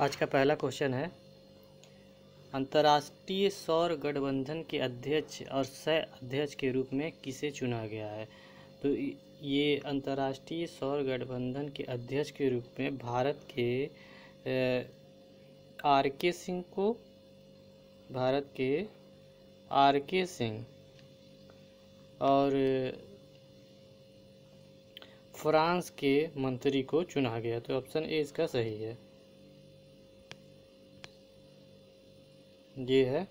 आज का पहला क्वेश्चन है। अंतर्राष्ट्रीय सौर गठबंधन के अध्यक्ष और सह अध्यक्ष के रूप में किसे चुना गया है? तो ये अंतर्राष्ट्रीय सौर गठबंधन के अध्यक्ष के रूप में भारत के आर के सिंह को, भारत के आर के सिंह और, फ्रांस के मंत्री को चुना गया। तो ऑप्शन ए इसका सही है। ये है।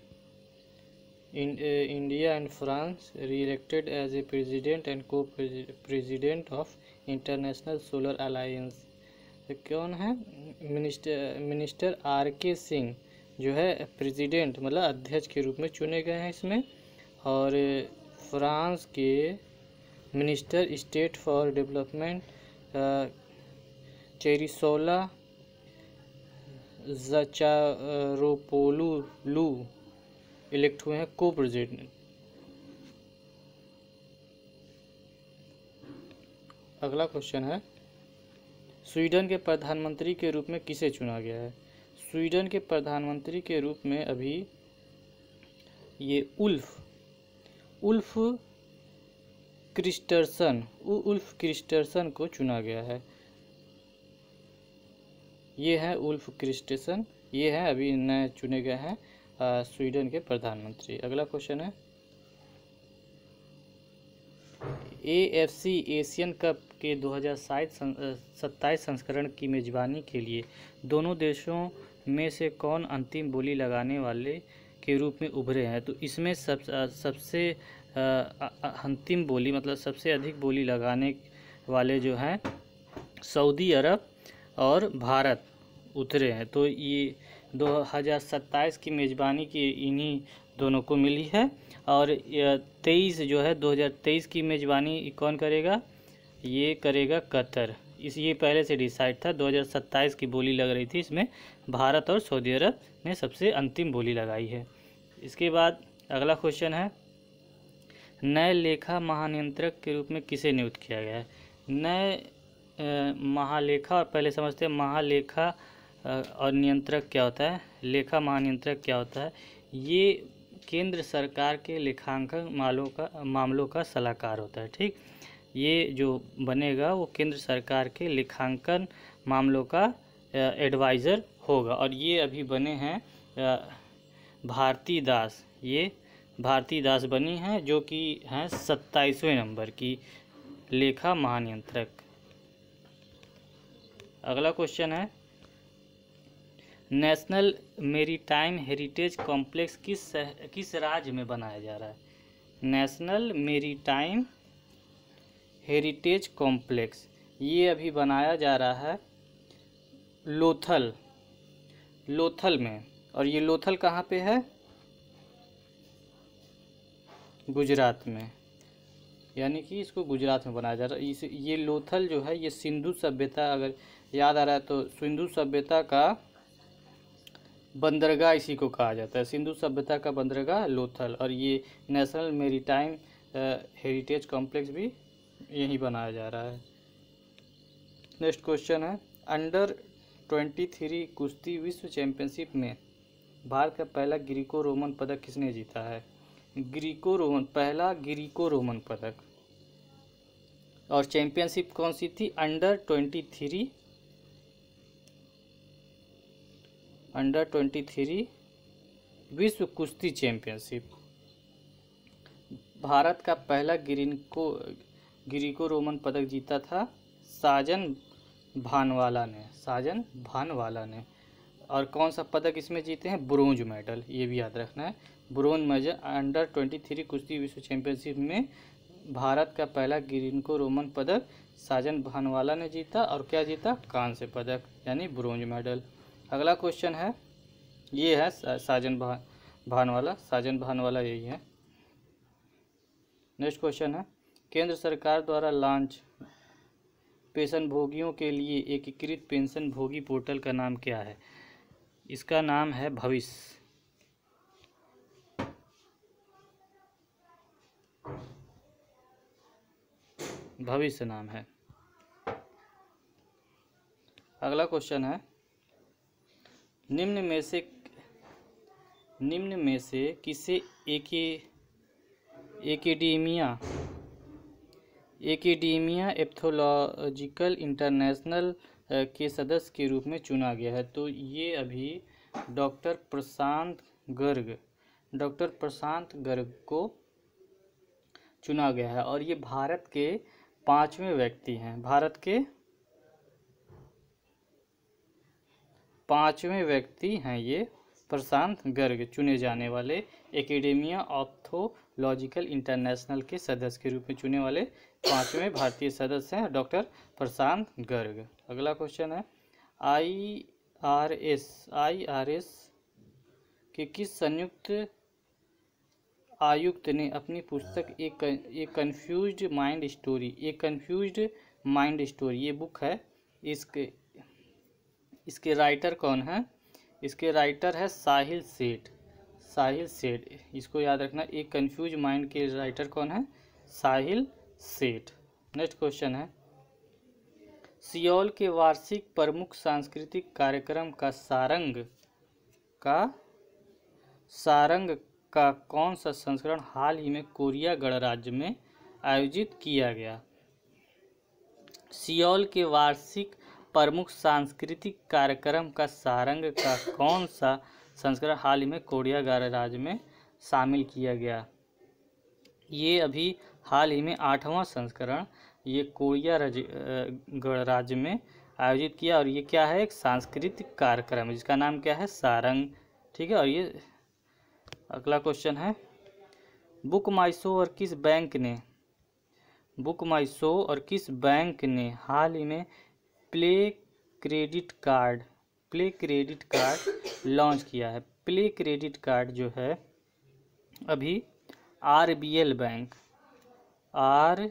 India and France re elected as a president and co president of international solar alliance कौन है? मिनिस्टर मिनिस्टर आर के सिंह जो है प्रेसिडेंट मतलब अध्यक्ष के रूप में चुने गए हैं इसमें। और फ्रांस के minister state for development Chrysoula Zacharopoulou लू इलेक्ट हुए हैं को प्रेजिडेंट अगला क्वेश्चन है, स्वीडन के प्रधानमंत्री के रूप में किसे चुना गया है? स्वीडन के प्रधानमंत्री के रूप में अभी ये Ulf Ulf Kristersson Ulf Kristersson को चुना गया है। ये है उल्फ क्रिस्टरसन ये है अभी नए चुने गए हैं स्वीडन के प्रधानमंत्री। अगला क्वेश्चन है। A F C Asian cup के दो हज़ार सत्ताईस संस्करण की मेज़बानी के लिए दोनों देशों में से कौन अंतिम बोली लगाने वाले के रूप में उभरे हैं? तो इसमें सब सबसे अंतिम बोली मतलब सबसे अधिक बोली लगाने वाले जो हैं, सऊदी अरब और भारत उतरे हैं। तो ये दो हज़ार सत्ताईस की मेज़बानी की इन्हीं दोनों को मिली है और तेईस जो है, दो हज़ार तेईस की मेज़बानी कौन करेगा? ये करेगा कतर। इस, ये पहले से डिसाइड था 2027 की बोली लग रही थी। इसमें भारत और सऊदी अरब ने सबसे अंतिम बोली लगाई है। इसके बाद अगला क्वेश्चन है, नए लेखा महानियंत्रक के रूप में किसे नियुक्त किया गया है? नए महालेखा, और पहले समझते हैं महालेखा और नियंत्रक क्या होता है? लेखा महानियंत्रक क्या होता है? ये केंद्र सरकार के लेखांकन मालों का, मामलों का सलाहकार होता है, ठीक? ये जो बनेगा, वो केंद्र सरकार के लेखांकन मामलों का एडवाइज़र होगा। और ये अभी बने हैं भारती दास। ये भारती दास बनी हैं, जो कि हैं सत्ताईसवें नंबर की लेखा महानियंत्रक। अगला क्वेश्चन है। नेशनल मेरीटाइम हेरिटेज कॉम्प्लेक्स किस किस राज्य में बनाया जा रहा है? नेशनल मेरीटाइम हेरिटेज कॉम्प्लेक्स ये अभी बनाया जा रहा है लोथल लोथल में। और ये लोथल कहाँ पे है? गुजरात में। यानी कि इसको गुजरात में बनाया जा रहा है। इस, ये लोथल जो है, ये सिंधु सभ्यता अगर याद आ रहा है तो सिंधु सभ्यता का बंदरगाह इसी को कहा जाता है। सिंधु सभ्यता का बंदरगाह लोथल और ये नेशनल मेरीटाइम हेरिटेज कॉम्प्लेक्स भी यहीं बनाया जा रहा है। नेक्स्ट क्वेश्चन है, अंडर ट्वेंटी थ्री कुश्ती विश्व चैंपियनशिप में भारत का पहला ग्रीको रोमन पदक किसने जीता है? ग्रीको रोमन पहला ग्रीको रोमन पदक। और चैंपियनशिप कौन सी थी? Under twenty three under twenty three विश्व कुश्ती चैंपियनशिप भारत का पहला ग्रीको ग्रीको रोमन पदक जीता था साजन भानवाला ने, साजन भानवाला ने. और कौन सा पदक इसमें जीते हैं? ब्रोंज मेडल, ये भी याद रखना है. Bronze medal under twenty three कुश्ती विश्व चैंपियनशिप में भारत का पहला ग्रीनको रोमन पदक साजन भानवाला ने जीता और क्या जीता? कांस्य पदक, यानी ब्रोंज मेडल. अगला क्वेश्चन है, ये है साजन भान भानवाला, साजन भानवाला यही है। नेक्स्ट क्वेश्चन है, केंद्र सरकार द्वारा लॉन्च पेंशन भोगियों के लिए एकीकृत पेंशन भोगी पोर्टल का नाम क्या है? इसका नाम है भविष्य। भविष्य नाम है। अगला क्वेश्चन है निम्न में से निम्न में से किसे एके एकेडेमिया एकेडेमिया एप्थोलॉजिकल इंटरनेशनल के सदस्य के रूप में चुना गया है। तो ये अभी डॉक्टर प्रशांत गर्ग, डॉक्टर प्रशांत गर्ग को चुना गया है और ये भारत के पाँचवें व्यक्ति हैं। भारत के पाँचवें व्यक्ति हैं ये, प्रशांत गर्ग, चुने जाने वाले एकेडेमिया ऑप्थोलॉजिकल इंटरनेशनल के सदस्य के रूप में चुने वाले पाँचवें भारतीय सदस्य हैं डॉक्टर प्रशांत गर्ग। अगला क्वेश्चन है, I R S, I R S के किस संयुक्त आयुक्त ने अपनी पुस्तक एक एक कन्फ्यूज़ माइंड स्टोरी एक कन्फ्यूज़ माइंड स्टोरी, ये बुक है, इसके इसके राइटर कौन है? इसके राइटर है साहिल सेठ। साहिल सेठ, इसको याद रखना, एक कन्फ्यूज़ माइंड के राइटर कौन है? साहिल सेठ। नेक्स्ट क्वेश्चन है। सियोल के वार्षिक प्रमुख सांस्कृतिक कार्यक्रम का सारंग का सारंग का कौन सा संस्करण हाल ही में कोरिया गणराज्य में आयोजित किया गया? सियोल के वार्षिक प्रमुख सांस्कृतिक कार्यक्रम का सारंग का कौन सा संस्करण हाल ही में कोरिया गणराज्य में शामिल किया गया? ये अभी हाल ही में आठवां संस्करण ये कोरिया गणराज्य में आयोजित किया और ये क्या है? एक सांस्कृतिक कार्यक्रम जिसका नाम क्या है? सारंग। ठीक है, और ये अगला क्वेश्चन है। बुक माई शो और किस बैंक ने बुक माई शो और किस बैंक ने हाल ही में play credit card, play credit card launch किया है। प्ले क्रेडिट कार्ड जो है, अभी R B L bank R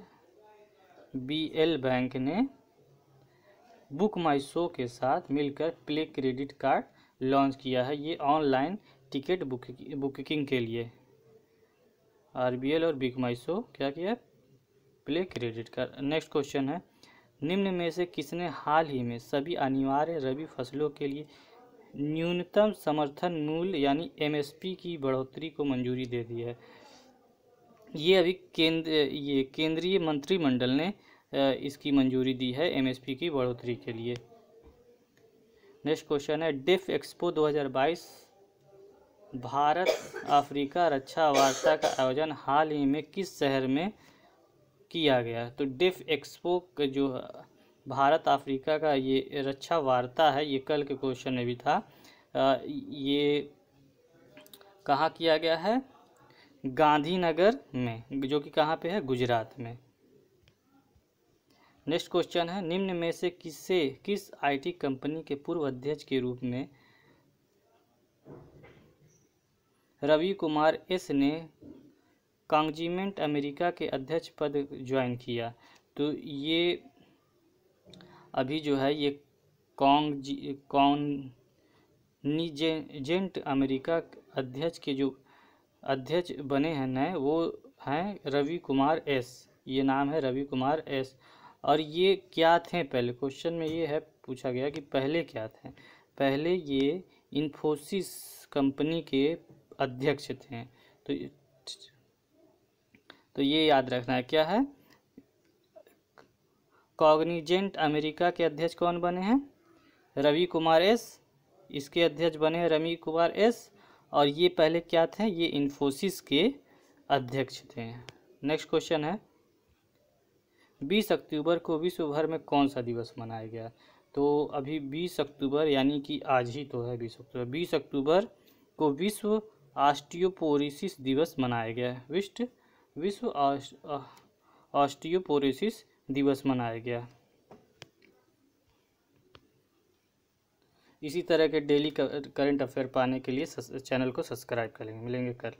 B L bank ने बुक माई शो के साथ मिलकर प्ले क्रेडिट कार्ड लॉन्च किया है। ये ऑनलाइन टिकट बुक, बुकिंग के लिए। आर बी एल और बुक माई शो क्या किया play credit card. Next question है निम्न में से किसने हाल ही में सभी अनिवार्य रबी फ़सलों के लिए न्यूनतम समर्थन मूल्य यानी एमएसपी की बढ़ोतरी को मंजूरी दे दी है? ये अभी केंद्र, ये केंद्रीय मंत्रिमंडल ने इसकी मंजूरी दी है एमएसपी की बढ़ोतरी के लिए। नेक्स्ट क्वेश्चन है, डिफ एक्सपो 2022 भारत अफ्रीका रक्षा वार्ता का आयोजन हाल ही में किस शहर में किया गया तो डिफ एक्सपो का जो भारत अफ्रीका का ये रक्षा वार्ता है ये कल के क्वेश्चन में भी था। आ, ये कहाँ किया गया है? गांधीनगर में जो कि कहाँ पे है? गुजरात में। नेक्स्ट क्वेश्चन है निम्न में से किससे किस आईटी कंपनी के पूर्व अध्यक्ष के रूप में रवि कुमार एस ने कांगजीमेंट अमेरिका के अध्यक्ष पद ज्वाइन किया। तो ये अभी जो है ये कॉन्ग जी कॉन्निजेंट अमेरिका अध्यक्ष के जो अध्यक्ष बने हैं, नए, वो हैं रवि कुमार एस। ये नाम है रवि कुमार एस। और ये क्या थे? पहले क्वेश्चन में ये है, पूछा गया कि पहले क्या थे? पहले ये इन्फोसिस कंपनी के अध्यक्ष थे। तो तो ये याद रखना है, क्या है? कॉग्निजेंट अमेरिका के अध्यक्ष कौन बने हैं? रवि कुमार एस, इसके अध्यक्ष बने हैं रवि कुमार एस, और ये पहले क्या थे? ये इन्फोसिस के अध्यक्ष थे। नेक्स्ट क्वेश्चन है, बीस अक्टूबर को विश्व भर में कौन सा दिवस मनाया गया? तो अभी बीस अक्टूबर यानी कि आज ही तो है बीस अक्टूबर। बीस अक्टूबर को विश्व ऑस्टियोपोरिसिस दिवस मनाया गया है। विश्व विश्व ऑस्टियोपोरोसिस दिवस मनाया गया। इसी तरह के डेली करंट अफेयर पाने के लिए चैनल को सब्सक्राइब करेंगे मिलेंगे कल।